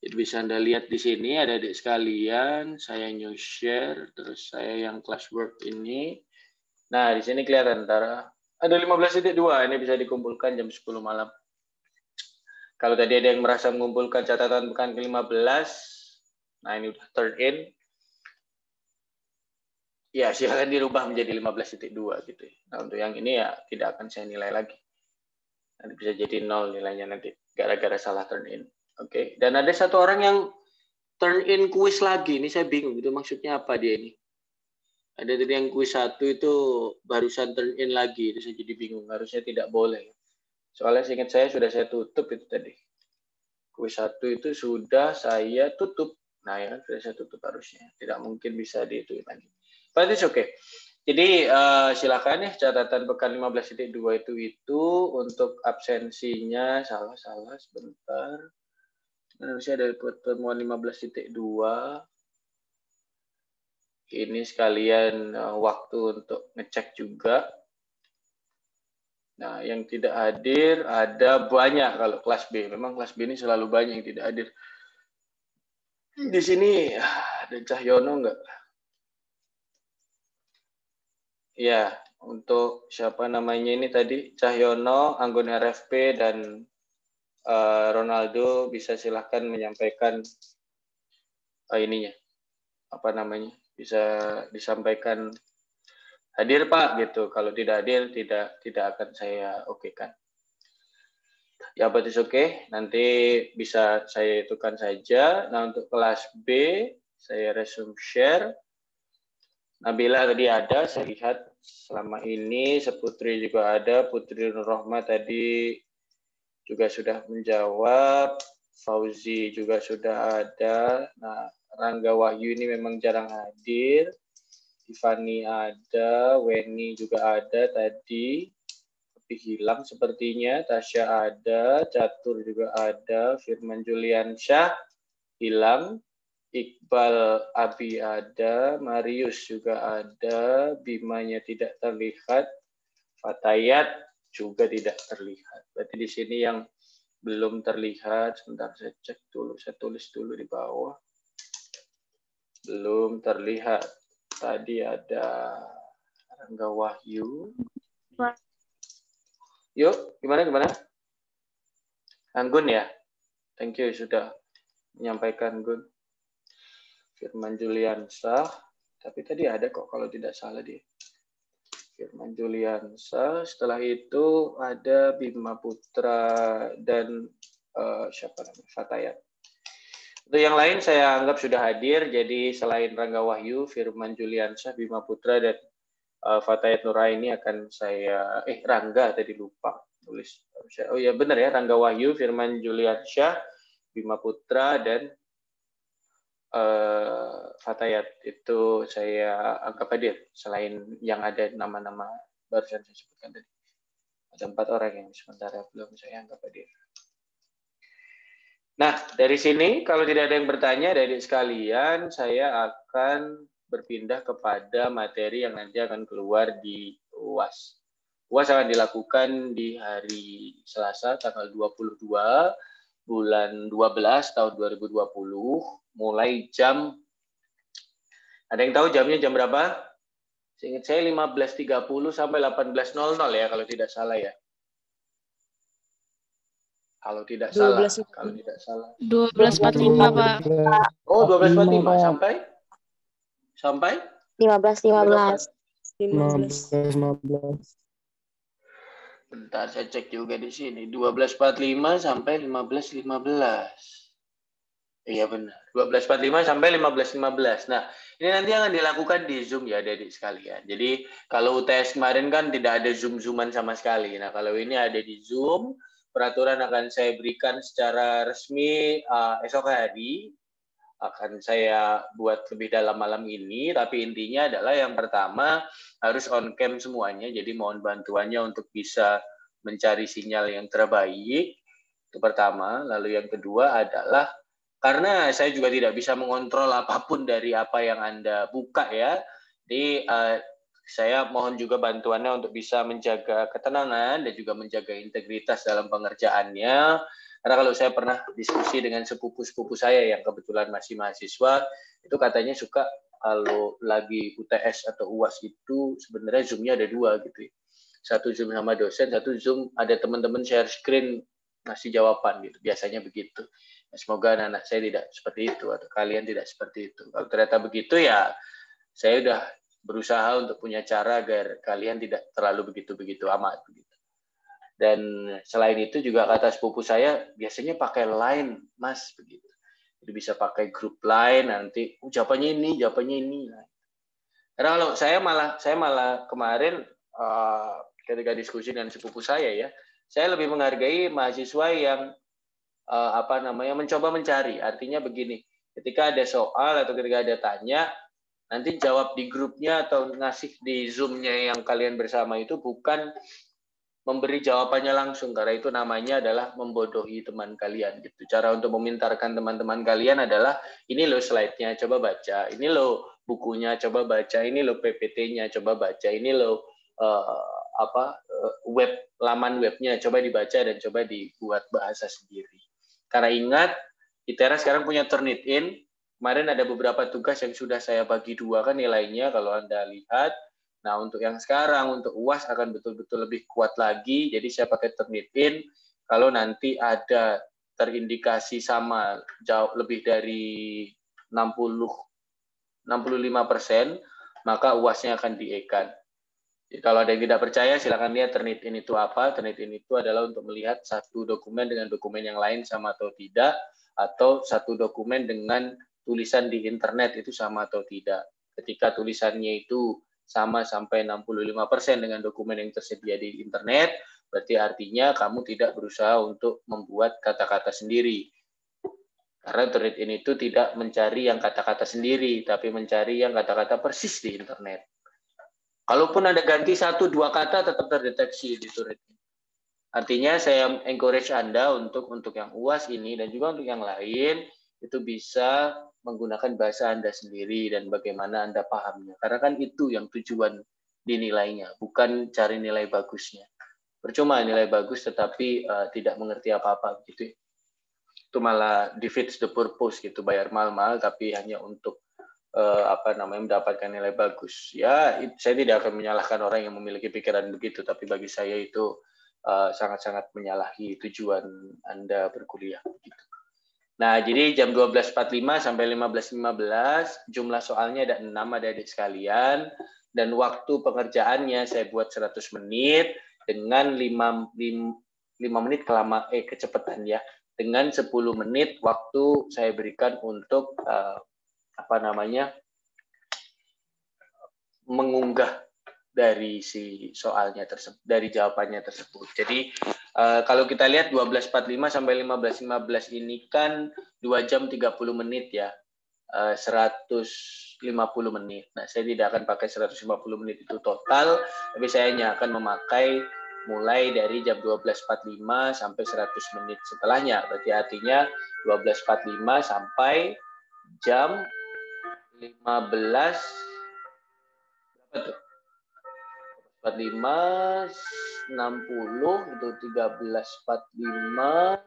Jadi bisa Anda lihat di sini ada adik sekalian, saya new share, terus saya yang classwork ini. Nah, di sini kelihatan antara ada 15.2, ini bisa dikumpulkan jam 10 malam. Kalau tadi ada yang merasa mengumpulkan catatan pekan ke-15, nah ini udah turn in. Ya, silahkan dirubah menjadi 15.2 gitu. Nah, untuk yang ini ya tidak akan saya nilai lagi. Nanti bisa jadi nol nilainya nanti, gara-gara salah turn in. Oke, okay. dan ada satu orang yang turn in kuis lagi. Ini saya bingung itu maksudnya apa dia ini. Ada tadi yang kuis satu itu barusan turn in lagi, itu saya jadi bingung. Harusnya tidak boleh. Soalnya seingat saya sudah saya tutup itu tadi. Kuis satu itu sudah saya tutup. Nah ya sudah saya tutup harusnya. Tidak mungkin bisa diituin lagi. But it's okay. Jadi uh, silakan ya catatan pekan 15.2 itu itu untuk absensinya salah salah sebentar harusnya ada pertemuan 15.2 ini sekalian uh, waktu untuk ngecek juga. Nah yang tidak hadir ada banyak kalau kelas B. Memang kelas B ini selalu banyak yang tidak hadir. Di sini ada Cahyono enggak ya untuk siapa namanya ini tadi? Cahyono anggota RFP dan uh, Ronaldo bisa silahkan menyampaikan uh, ininya apa namanya bisa disampaikan hadir Pak gitu. Kalau tidak hadir tidak tidak akan saya oke kan ya but oke okay. nanti bisa saya itukan saja. Nah untuk kelas B saya resume share. Nabila tadi ada saya lihat selama ini Seputri juga ada. Putri Nur Rohma tadi juga sudah menjawab, Fauzi juga sudah ada. Nah, Rangga Wahyu ini memang jarang hadir. Tiffany ada, Weni juga ada tadi, tapi hilang sepertinya. Tasya ada, Catur juga ada, Firman Juliansyah hilang. Iqbal Abi ada, Marius juga ada, Bimanya tidak terlihat, Fatayat juga tidak terlihat. Berarti di sini yang belum terlihat, sebentar saya cek dulu, saya tulis dulu di bawah. Belum terlihat. Tadi ada Rangga Wahyu. Yuk, gimana gimana? Anggun ya. Thank you sudah menyampaikan Gun. Firman Juliansa. Tapi tadi ada kok kalau tidak salah dia. Firman Juliansa. Setelah itu ada Bima Putra dan uh, siapa namanya? Fatayat. Untuk yang lain saya anggap sudah hadir. Jadi selain Rangga Wahyu, Firman Juliansa, Bima Putra dan uh, Fatayat Nuraini akan saya eh Rangga tadi lupa tulis. Oh ya benar ya Rangga Wahyu, Firman Juliansyah, Bima Putra dan uh, Fatayat itu saya anggap hadir selain yang ada nama-nama barusan saya sebutkan tadi. Ada empat orang yang sementara belum saya anggap hadir. Nah, dari sini kalau tidak ada yang bertanya dari sekalian, saya akan berpindah kepada materi yang nanti akan keluar di UAS. UAS akan dilakukan di hari Selasa tanggal 22 bulan 12 tahun 2020 mulai jam ada yang tahu jamnya jam berapa? Seingat saya 15.30 sampai 18.00 ya kalau tidak salah ya. Kalau tidak 12, salah, kalau tidak salah. 12.45 Pak. Oh, 12.45 sampai sampai 15 15. 15 15. Bentar saya cek juga di sini. 12.45 sampai 15.15. Iya benar. 12.45 sampai 15.15. Nah, ini nanti akan dilakukan di Zoom ya, adik sekalian. Jadi, kalau UTS kemarin kan tidak ada Zoom-Zooman sama sekali. Nah, kalau ini ada di Zoom, peraturan akan saya berikan secara resmi uh, esok hari akan saya buat lebih dalam malam ini, tapi intinya adalah yang pertama harus on cam semuanya, jadi mohon bantuannya untuk bisa mencari sinyal yang terbaik. Itu pertama, lalu yang kedua adalah karena saya juga tidak bisa mengontrol apa pun dari apa yang Anda buka ya. Jadi uh, saya mohon juga bantuannya untuk bisa menjaga ketenangan dan juga menjaga integritas dalam pengerjaannya karena kalau saya pernah diskusi dengan sepupu-sepupu saya yang kebetulan masih mahasiswa, itu katanya suka kalau lagi UTS atau UAS itu sebenarnya Zoom-nya ada dua gitu. Ya. Satu Zoom sama dosen, satu Zoom ada teman-teman share screen ngasih jawaban gitu. Biasanya begitu. Semoga anak-anak saya tidak seperti itu atau kalian tidak seperti itu. Kalau ternyata begitu ya saya udah berusaha untuk punya cara agar kalian tidak terlalu begitu-begitu amat begitu. Dan selain itu juga kata sepupu saya biasanya pakai line, Mas begitu. Jadi bisa pakai grup line nanti oh, jawabannya ini, jawabannya ini. Karena kalau saya malah saya malah kemarin uh, ketika diskusi dengan sepupu saya ya, saya lebih menghargai mahasiswa yang apa namanya mencoba mencari. Artinya begini, ketika ada soal atau ketika ada tanya, nanti jawab di grupnya atau ngasih di zoomnya yang kalian bersama itu bukan memberi jawabannya langsung karena itu namanya adalah membodohi teman kalian gitu. Cara untuk memintarkan teman-teman kalian adalah ini lo slide-nya coba baca, ini lo bukunya coba baca, ini lo PPT-nya coba baca, ini lo uh, apa uh, web laman webnya coba dibaca dan coba dibuat bahasa sendiri. Karena ingat ITERA sekarang punya Turnitin. Kemarin ada beberapa tugas yang sudah saya bagi dua kan nilainya kalau Anda lihat Nah, untuk yang sekarang, untuk UAS akan betul-betul lebih kuat lagi. Jadi saya pakai Turnitin. Kalau nanti ada terindikasi sama jauh lebih dari 60 65 persen, maka UASnya akan diekan. Jadi kalau ada yang tidak percaya, silakan lihat Turnitin itu apa. Turnitin itu adalah untuk melihat satu dokumen dengan dokumen yang lain sama atau tidak, atau satu dokumen dengan tulisan di internet itu sama atau tidak. Ketika tulisannya itu sama sampai 65% dengan dokumen yang tersedia di internet, berarti artinya kamu tidak berusaha untuk membuat kata-kata sendiri. Karena internet ini itu tidak mencari yang kata-kata sendiri, tapi mencari yang kata-kata persis di internet. Kalaupun ada ganti satu dua kata tetap terdeteksi di internet. Artinya saya encourage Anda untuk untuk yang UAS ini dan juga untuk yang lain itu bisa menggunakan bahasa Anda sendiri dan bagaimana Anda pahamnya. Karena kan itu yang tujuan dinilainya, bukan cari nilai bagusnya. Percuma nilai bagus tetapi uh, tidak mengerti apa-apa gitu. Itu malah defeats the purpose gitu, bayar mahal-mahal tapi hanya untuk uh, apa namanya mendapatkan nilai bagus. Ya, saya tidak akan menyalahkan orang yang memiliki pikiran begitu, tapi bagi saya itu sangat sangat-sangat menyalahi tujuan Anda berkuliah. Gitu. Nah, jadi jam 12.45 sampai 15.15, jumlah soalnya ada 6 ada adik sekalian, dan waktu pengerjaannya saya buat 100 menit dengan 5, 5, 5 menit kelama, eh, kecepatan ya, dengan 10 menit waktu saya berikan untuk uh, apa namanya mengunggah dari si soalnya tersebut dari jawabannya tersebut. Jadi uh, kalau kita lihat 12.45 sampai 15.15 ini kan 2 jam 30 menit ya. Uh, eh, 150 menit. Nah, saya tidak akan pakai 150 menit itu total, tapi saya hanya akan memakai mulai dari jam 12.45 sampai 100 menit setelahnya. Berarti artinya 12.45 sampai jam 15 berapa tuh? 45 60 itu 13.45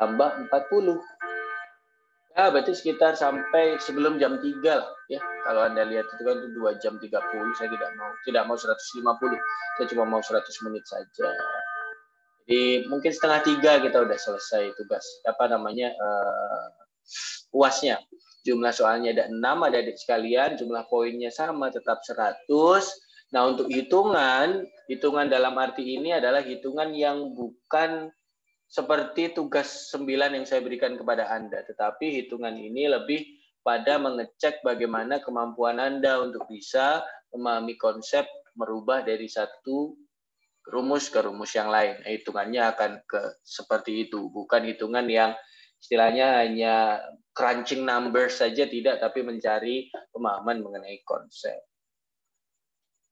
tambah 40 Ya, berarti sekitar sampai sebelum jam 3 lah ya. Kalau Anda lihat itu kan itu 2 jam 30, saya tidak mau tidak mau 150. Saya cuma mau 100 menit saja. Jadi mungkin setengah tiga kita udah selesai tugas apa namanya uh, uasnya. Jumlah soalnya ada 6, ada adik sekalian, jumlah poinnya sama tetap 100. Nah, untuk hitungan, hitungan dalam arti ini adalah hitungan yang bukan seperti tugas sembilan yang saya berikan kepada Anda. Tetapi hitungan ini lebih pada mengecek bagaimana kemampuan Anda untuk bisa memahami konsep merubah dari satu rumus ke rumus yang lain. Nah, hitungannya akan ke seperti itu, bukan hitungan yang istilahnya hanya crunching numbers saja tidak, tapi mencari pemahaman mengenai konsep.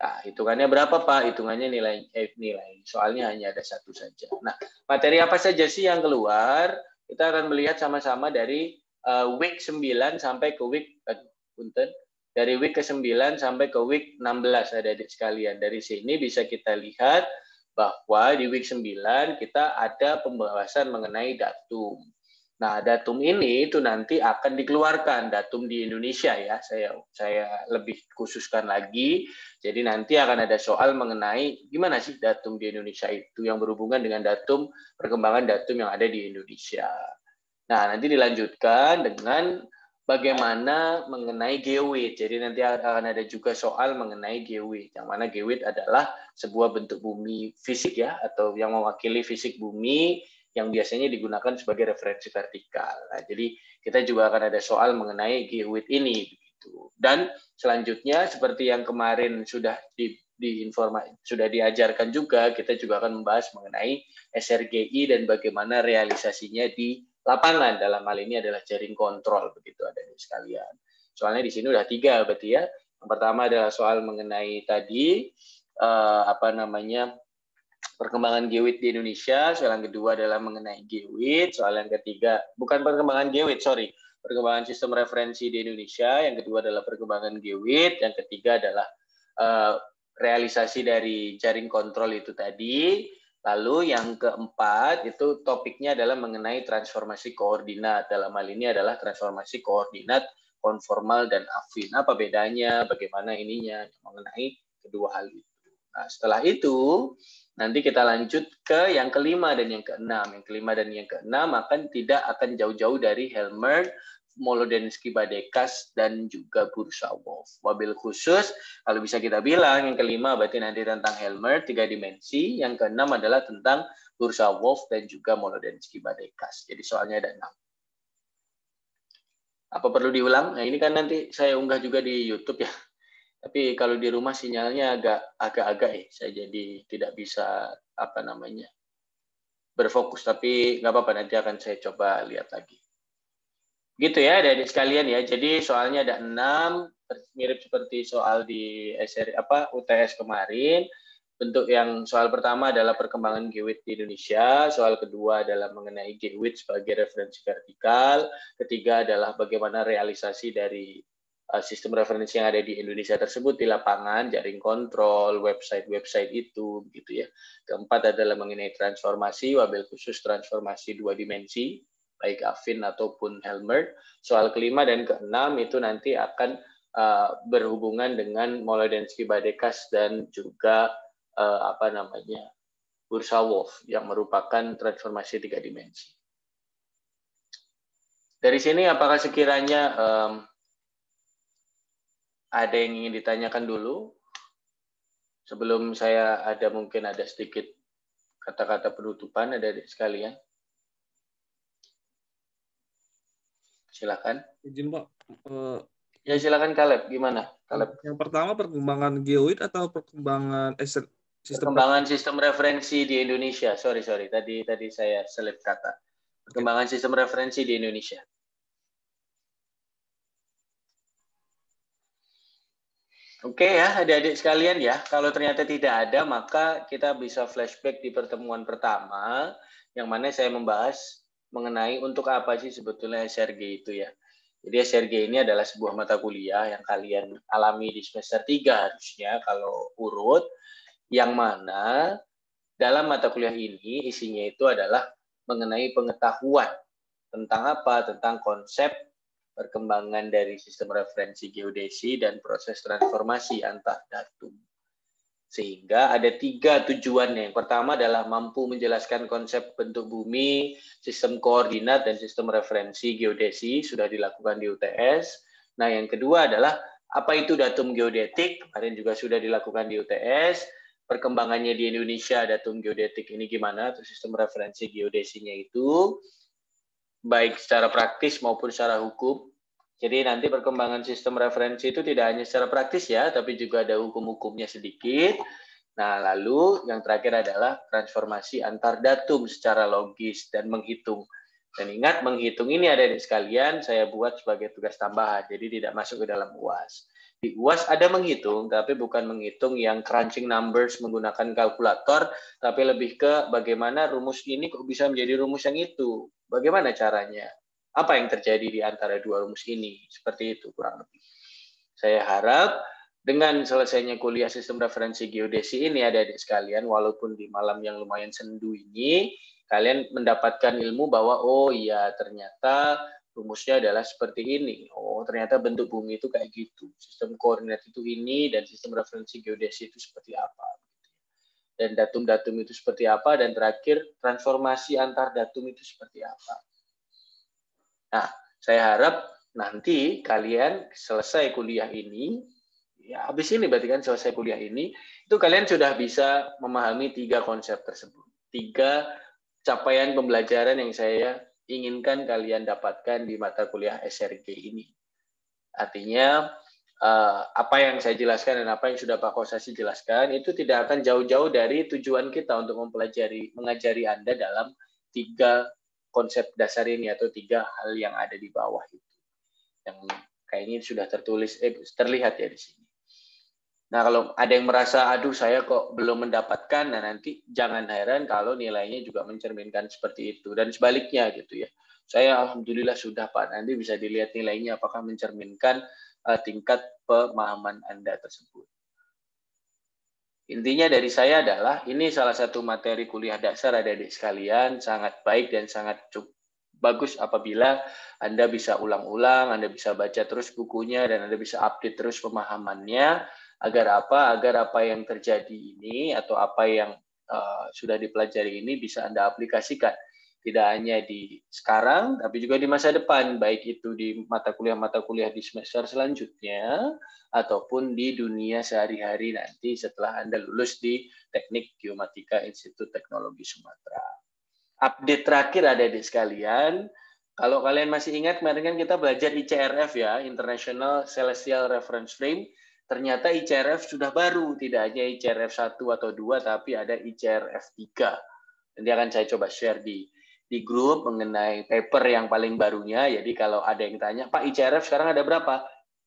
Nah, hitungannya berapa Pak? Hitungannya nilai eh, nilai. Soalnya hanya ada satu saja. Nah, materi apa saja sih yang keluar? Kita akan melihat sama-sama dari uh, week 9 sampai ke week uh, punten, dari week ke-9 sampai ke week 16 ada adik sekalian. Dari sini bisa kita lihat bahwa di week 9 kita ada pembahasan mengenai datum. Nah, datum ini itu nanti akan dikeluarkan datum di Indonesia ya. Saya saya lebih khususkan lagi. Jadi nanti akan ada soal mengenai gimana sih datum di Indonesia itu yang berhubungan dengan datum perkembangan datum yang ada di Indonesia. Nah, nanti dilanjutkan dengan bagaimana mengenai geowit. Jadi nanti akan ada juga soal mengenai geowit. Yang mana geowit adalah sebuah bentuk bumi fisik ya atau yang mewakili fisik bumi yang biasanya digunakan sebagai referensi vertikal. Nah, jadi kita juga akan ada soal mengenai geowit ini begitu. Dan selanjutnya seperti yang kemarin sudah di di sudah diajarkan juga kita juga akan membahas mengenai SRGI dan bagaimana realisasinya di lapangan dalam hal ini adalah jaring kontrol begitu ada di sekalian. Soalnya di sini udah tiga berarti ya. Yang pertama adalah soal mengenai tadi uh, apa namanya perkembangan gewit di Indonesia, soal yang kedua adalah mengenai gewit, soal yang ketiga bukan perkembangan gewit, sorry, perkembangan sistem referensi di Indonesia, yang kedua adalah perkembangan gewit, yang ketiga adalah uh, realisasi dari jaring kontrol itu tadi, lalu yang keempat itu topiknya adalah mengenai transformasi koordinat, dalam hal ini adalah transformasi koordinat konformal dan afin. Apa bedanya, bagaimana ininya, mengenai kedua hal itu. Nah, setelah itu, Nanti kita lanjut ke yang kelima dan yang keenam. Yang kelima dan yang keenam akan tidak akan jauh-jauh dari Helmer, Molodensky Badekas dan juga Bursa Wolf. Wabil khusus, kalau bisa kita bilang, yang kelima berarti nanti tentang Helmer, tiga dimensi. Yang keenam adalah tentang Bursa Wolf dan juga Molodensky Badekas. Jadi soalnya ada enam. Apa perlu diulang? Nah ini kan nanti saya unggah juga di YouTube ya. Tapi kalau di rumah sinyalnya agak agak-agak ya, saya jadi tidak bisa apa namanya berfokus. Tapi nggak apa-apa nanti akan saya coba lihat lagi. Gitu ya, dari sekalian ya. Jadi soalnya ada enam, mirip seperti soal di SR apa UTS kemarin. Bentuk yang soal pertama adalah perkembangan GWIT di Indonesia, soal kedua adalah mengenai GWIT sebagai referensi vertikal, ketiga adalah bagaimana realisasi dari Eh, sistem referensi yang ada di Indonesia tersebut di lapangan, jaring kontrol, website-website itu, gitu ya. Keempat adalah mengenai transformasi, wabil khusus transformasi dua dimensi, baik Afin ataupun Helmer. Soal kelima dan keenam itu nanti akan uh, berhubungan dengan Molodensky Badekas dan juga uh, apa namanya bursa Wolf yang merupakan transformasi tiga dimensi. Dari sini apakah sekiranya um, ada yang ingin ditanyakan dulu sebelum saya ada mungkin ada sedikit kata-kata penutupan ada sekalian. Silakan. Izin Pak. Uh, ya silakan Kaleb. Gimana? Kaleb. Yang pertama perkembangan geoid atau perkembangan eh, sistem perkembangan sistem referensi di Indonesia. Sorry sorry. Tadi tadi saya selip kata. Perkembangan sistem referensi di Indonesia. Oke ya, adik-adik sekalian ya, kalau ternyata tidak ada, maka kita bisa flashback di pertemuan pertama, yang mana saya membahas mengenai untuk apa sih sebetulnya SRG itu ya. Jadi SRG ini adalah sebuah mata kuliah yang kalian alami di semester 3 harusnya kalau urut, yang mana dalam mata kuliah ini isinya itu adalah mengenai pengetahuan tentang apa? Tentang konsep perkembangan dari sistem referensi geodesi dan proses transformasi antar datum. Sehingga ada tiga tujuannya. Yang pertama adalah mampu menjelaskan konsep bentuk bumi, sistem koordinat, dan sistem referensi geodesi sudah dilakukan di UTS. Nah, yang kedua adalah apa itu datum geodetik, kemarin juga sudah dilakukan di UTS. Perkembangannya di Indonesia datum geodetik ini gimana, atau sistem referensi geodesinya itu, baik secara praktis maupun secara hukum. Jadi nanti perkembangan sistem referensi itu tidak hanya secara praktis ya, tapi juga ada hukum-hukumnya sedikit. Nah, lalu yang terakhir adalah transformasi antar datum secara logis dan menghitung. Dan ingat, menghitung ini ada di sekalian, saya buat sebagai tugas tambahan, jadi tidak masuk ke dalam UAS. Di UAS ada menghitung, tapi bukan menghitung yang crunching numbers menggunakan kalkulator, tapi lebih ke bagaimana rumus ini kok bisa menjadi rumus yang itu. Bagaimana caranya? apa yang terjadi di antara dua rumus ini. Seperti itu kurang lebih. Saya harap dengan selesainya kuliah sistem referensi geodesi ini ada di sekalian, walaupun di malam yang lumayan sendu ini, kalian mendapatkan ilmu bahwa oh iya ternyata rumusnya adalah seperti ini. Oh ternyata bentuk bumi itu kayak gitu. Sistem koordinat itu ini dan sistem referensi geodesi itu seperti apa. Dan datum-datum itu seperti apa dan terakhir transformasi antar datum itu seperti apa. Nah, saya harap nanti kalian selesai kuliah ini, ya habis ini berarti kan selesai kuliah ini, itu kalian sudah bisa memahami tiga konsep tersebut. Tiga capaian pembelajaran yang saya inginkan kalian dapatkan di mata kuliah SRG ini. Artinya, eh, apa yang saya jelaskan dan apa yang sudah Pak Kosasi jelaskan, itu tidak akan jauh-jauh dari tujuan kita untuk mempelajari, mengajari Anda dalam tiga konsep dasar ini atau tiga hal yang ada di bawah itu yang kayaknya sudah tertulis eh, terlihat ya di sini. Nah kalau ada yang merasa aduh saya kok belum mendapatkan, nah nanti jangan heran kalau nilainya juga mencerminkan seperti itu dan sebaliknya gitu ya. Saya alhamdulillah sudah pak nanti bisa dilihat nilainya apakah mencerminkan uh, tingkat pemahaman anda tersebut. Intinya dari saya adalah ini salah satu materi kuliah dasar ada di sekalian sangat baik dan sangat bagus apabila Anda bisa ulang-ulang, Anda bisa baca terus bukunya dan Anda bisa update terus pemahamannya agar apa? Agar apa yang terjadi ini atau apa yang uh, sudah dipelajari ini bisa Anda aplikasikan tidak hanya di sekarang, tapi juga di masa depan, baik itu di mata kuliah-mata kuliah di semester selanjutnya, ataupun di dunia sehari-hari nanti setelah Anda lulus di Teknik Geomatika Institut Teknologi Sumatera. Update terakhir ada di sekalian, kalau kalian masih ingat, kemarin kan kita belajar ICRF ya, International Celestial Reference Frame, ternyata ICRF sudah baru, tidak hanya ICRF 1 atau 2, tapi ada ICRF 3. Nanti akan saya coba share di di grup mengenai paper yang paling barunya. Jadi kalau ada yang tanya, Pak ICRF sekarang ada berapa?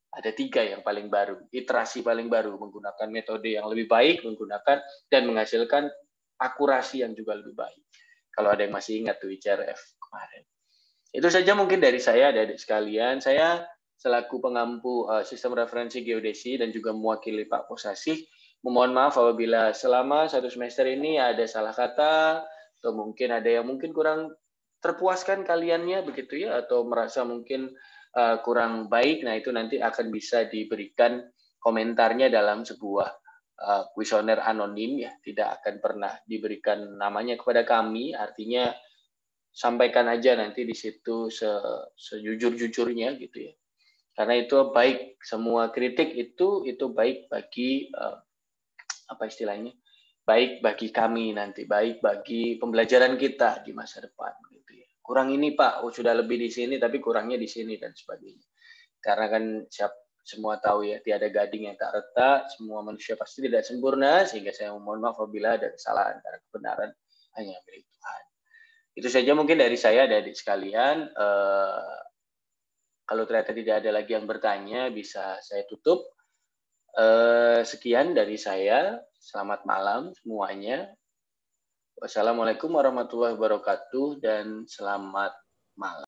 Ada tiga yang paling baru, iterasi paling baru, menggunakan metode yang lebih baik, menggunakan dan menghasilkan akurasi yang juga lebih baik. Kalau ada yang masih ingat tuh ICRF kemarin. Itu saja mungkin dari saya, adik sekalian. Saya selaku pengampu uh, sistem referensi geodesi dan juga mewakili Pak Posasi, memohon maaf apabila selama satu semester ini ada salah kata, atau mungkin ada yang mungkin kurang terpuaskan kaliannya begitu ya atau merasa mungkin uh, kurang baik nah itu nanti akan bisa diberikan komentarnya dalam sebuah uh, kuesioner anonim ya, tidak akan pernah diberikan namanya kepada kami. Artinya sampaikan aja nanti di situ se, sejujur-jujurnya gitu ya. Karena itu baik semua kritik itu itu baik bagi uh, apa istilahnya? Baik bagi kami nanti, baik bagi pembelajaran kita di masa depan gitu ya. Kurang ini Pak, oh, sudah lebih di sini tapi kurangnya di sini dan sebagainya. Karena kan siap semua tahu ya tiada gading yang tak retak, semua manusia pasti tidak sempurna sehingga saya mohon maaf apabila ada kesalahan karena kebenaran hanya milik Tuhan. Itu saja mungkin dari saya adik sekalian. Eh, kalau ternyata tidak ada lagi yang bertanya bisa saya tutup. Eh, sekian dari saya. Selamat malam semuanya. Wassalamualaikum warahmatullahi wabarakatuh dan selamat malam.